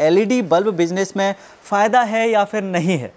LED bulb business में फ़ायदा है या फिर नहीं है?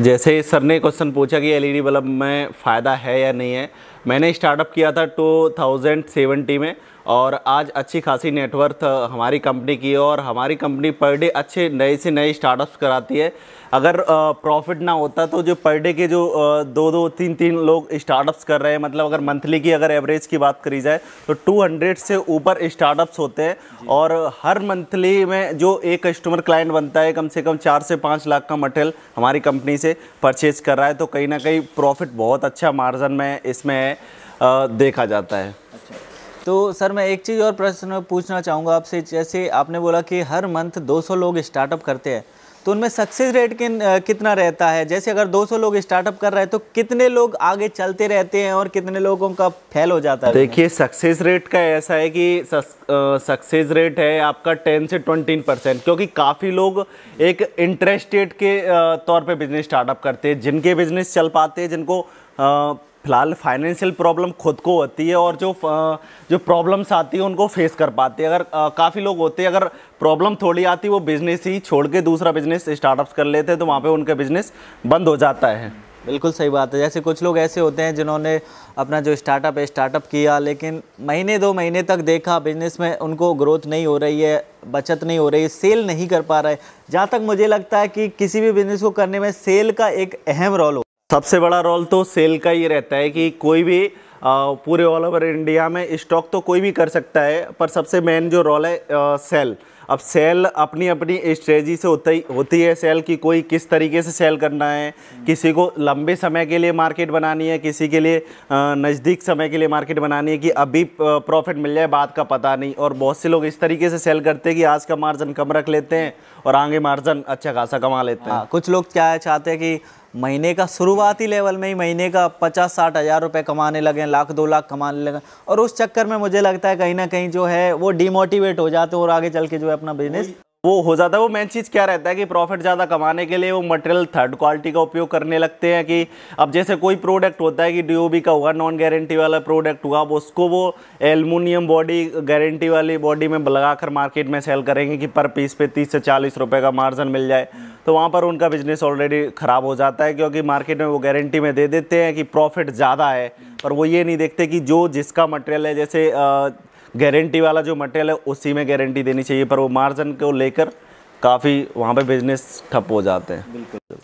जैसे सर ने क्वेश्चन पूछा कि एलईडी बल्ब में फ़ायदा है या नहीं है मैंने स्टार्टअप किया था 2070 में और आज अच्छी खासी नेटवर्थ हमारी कंपनी की है और हमारी कंपनी पर डे अच्छे नए से नए स्टार्टअप्स कराती है। अगर प्रॉफिट ना होता तो जो पर डे के जो दो दो तीन तीन लोग स्टार्टअप्स कर रहे हैं मतलब अगर मंथली की अगर एवरेज की बात करी जाए तो 200 से ऊपर स्टार्टअप्स होते हैं और हर मंथली में जो एक कस्टमर क्लाइंट बनता है कम से कम चार से पाँच लाख का मटेरियल हमारी कंपनी से परचेज कर रहा है तो कहीं ना कहीं प्रॉफिट बहुत अच्छा मार्जन में इसमें देखा जाता है। अच्छा। तो सर मैं एक चीज़ और प्रश्न पूछना चाहूँगा आपसे। जैसे आपने बोला कि हर मंथ 200 लोग स्टार्टअप करते हैं तो उनमें सक्सेस रेट किन कितना रहता है? जैसे अगर 200 लोग स्टार्टअप कर रहे हैं तो कितने लोग आगे चलते रहते हैं और कितने लोगों का फेल हो जाता है? देखिए सक्सेस रेट का ऐसा है कि सक्सेस रेट है आपका 10 से 20 परसेंट क्योंकि काफ़ी लोग एक इंटरेस्टेड के तौर पे बिज़नेस स्टार्टअप करते हैं। जिनके बिज़नेस चल पाते हैं जिनको फ़िलहाल फाइनेंशियल प्रॉब्लम खुद को होती है और जो जो प्रॉब्लम्स आती है उनको फेस कर पाते हैं। अगर काफ़ी लोग होते हैं, अगर प्रॉब्लम थोड़ी आती है वो बिज़नेस ही छोड़ के दूसरा बिज़नेस स्टार्टअप्स कर लेते हैं तो वहाँ पे उनका बिज़नेस बंद हो जाता है। बिल्कुल सही बात है। जैसे कुछ लोग ऐसे होते हैं जिन्होंने अपना जो स्टार्टअप है स्टार्टअप किया, लेकिन महीने दो महीने तक देखा बिज़नेस में उनको ग्रोथ नहीं हो रही है, बचत नहीं हो रही है सेल नहीं कर पा रहे। जहाँ तक मुझे लगता है कि किसी भी बिज़नेस को करने में सेल का एक अहम रोल हो सबसे बड़ा रोल तो सेल का ही रहता है कि कोई भी पूरे ऑल ओवर इंडिया में स्टॉक तो कोई भी कर सकता है पर सबसे मेन जो रोल है सेल अब सेल अपनी अपनी स्ट्रेटजी से होता ही होती है सेल की कोई किस तरीके से सेल करना है किसी को लंबे समय के लिए मार्केट बनानी है किसी के लिए नज़दीक समय के लिए मार्केट बनानी है कि अभी प्रॉफिट मिल जाए बात का पता नहीं. और बहुत से लोग इस तरीके से सेल करते हैं कि आज का मार्जिन कम रख लेते हैं और आगे मार्जिन अच्छा खासा कमा लेते हैं. हाँ, कुछ लोग क्या चाहते हैं कि महीने का शुरुआती लेवल में ही महीने का पचास साठ हज़ार रुपये कमाने लगे लाख, दो लाख कमाने लगे और उस चक्कर में मुझे लगता है कहीं ना कहीं जो है वो डिमोटिवेट हो जाते और आगे चल के जो है अपना बिज़नेस वो हो जाता है। वो मेन चीज़ क्या रहता है कि प्रॉफिट ज़्यादा कमाने के लिए वो मटेरियल थर्ड क्वालिटी का उपयोग करने लगते हैं कि अब जैसे कोई प्रोडक्ट होता है कि डीओबी का हुआ नॉन गारंटी वाला प्रोडक्ट हुआ, अब उसको वो एलमिनियम बॉडी गारंटी वाली बॉडी में लगाकर मार्केट में सेल करेंगे कि पर पीस पे तीस से चालीस रुपये का मार्जिन मिल जाए तो वहाँ पर उनका बिज़नेस ऑलरेडी ख़राब हो जाता है क्योंकि मार्केट में वो गारंटी में दे देते हैं कि प्रॉफिट ज़्यादा है। पर वो ये नहीं देखते कि जो जिसका मटेरियल है, जैसे गारंटी वाला जो मटेरियल है, उसी में गारंटी देनी चाहिए, पर वो मार्जिन को लेकर काफ़ी वहाँ पे बिज़नेस ठप हो जाते हैं। बिल्कुल।